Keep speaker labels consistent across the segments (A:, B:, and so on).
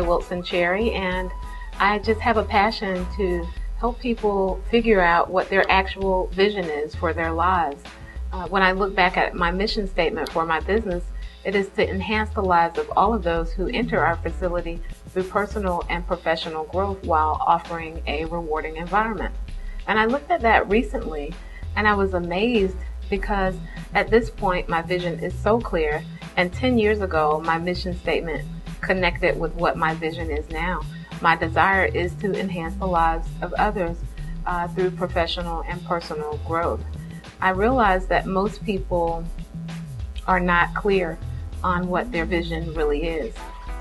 A: Wilson Cherry, and I just have a passion to help people figure out what their actual vision is for their lives. Uh, when I look back at my mission statement for my business, it is to enhance the lives of all of those who enter our facility through personal and professional growth while offering a rewarding environment. And I looked at that recently and I was amazed because at this point my vision is so clear and 10 years ago my mission statement connected with what my vision is now. My desire is to enhance the lives of others uh, through professional and personal growth. I realize that most people are not clear on what their vision really is.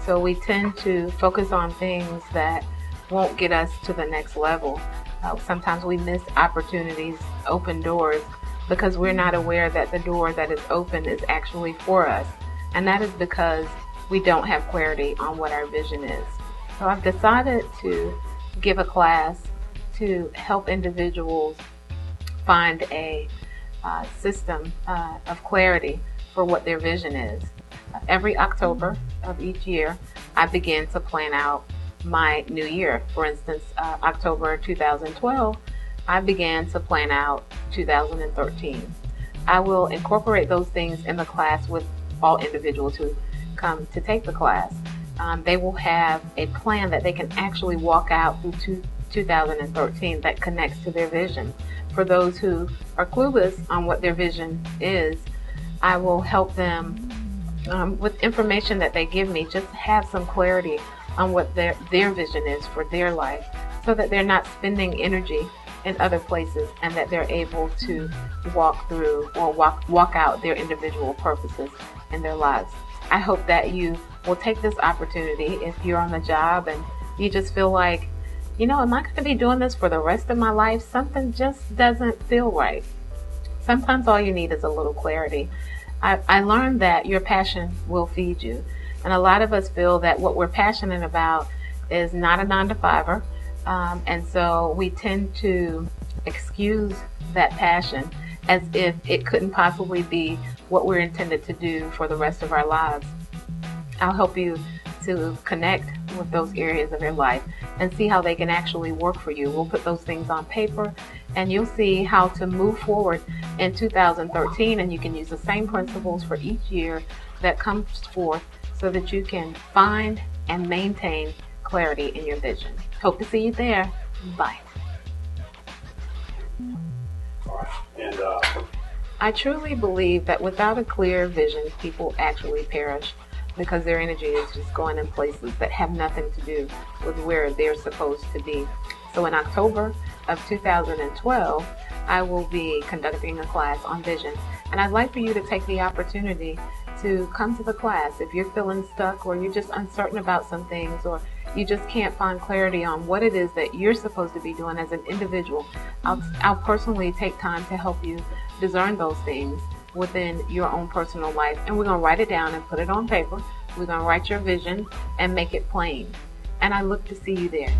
A: So we tend to focus on things that won't get us to the next level. Uh, sometimes we miss opportunities, open doors, because we're not aware that the door that is open is actually for us. And that is because we don't have clarity on what our vision is. So I've decided to give a class to help individuals find a uh, system uh, of clarity for what their vision is. Every October of each year, I begin to plan out my new year. For instance, uh, October 2012, I began to plan out 2013. I will incorporate those things in the class with all individuals who come to take the class. Um, they will have a plan that they can actually walk out through two, 2013 that connects to their vision. For those who are clueless on what their vision is, I will help them um, with information that they give me, just have some clarity on what their, their vision is for their life so that they're not spending energy in other places and that they're able to walk through or walk, walk out their individual purposes in their lives. I hope that you will take this opportunity if you're on the job and you just feel like, you know, am I going to be doing this for the rest of my life? Something just doesn't feel right. Sometimes all you need is a little clarity. I, I learned that your passion will feed you. And a lot of us feel that what we're passionate about is not a nine to fiver. Um, and so we tend to excuse that passion as if it couldn't possibly be what we're intended to do for the rest of our lives. I'll help you to connect with those areas of your life and see how they can actually work for you. We'll put those things on paper and you'll see how to move forward in 2013 and you can use the same principles for each year that comes forth so that you can find and maintain clarity in your vision. Hope to see you there. Bye.
B: And uh,
A: I truly believe that without a clear vision, people actually perish because their energy is just going in places that have nothing to do with where they're supposed to be. So in October of 2012, I will be conducting a class on vision. And I'd like for you to take the opportunity to come to the class if you're feeling stuck or you're just uncertain about some things or you just can't find clarity on what it is that you're supposed to be doing as an individual. I'll, I'll personally take time to help you discern those things within your own personal life. And we're going to write it down and put it on paper. We're going to write your vision and make it plain. And I look to see you there.